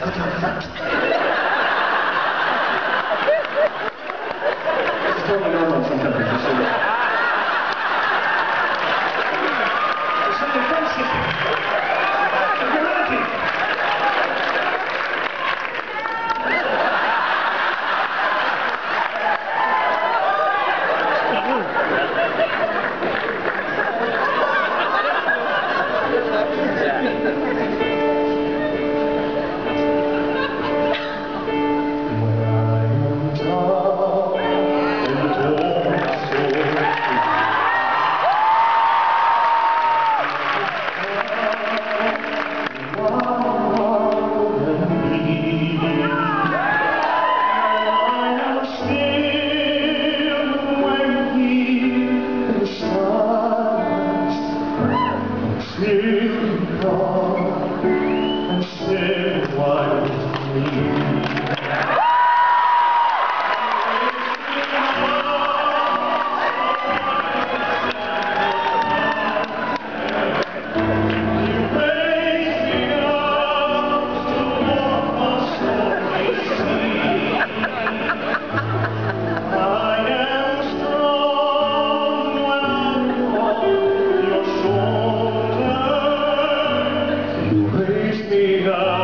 I stole my number from somebody. see the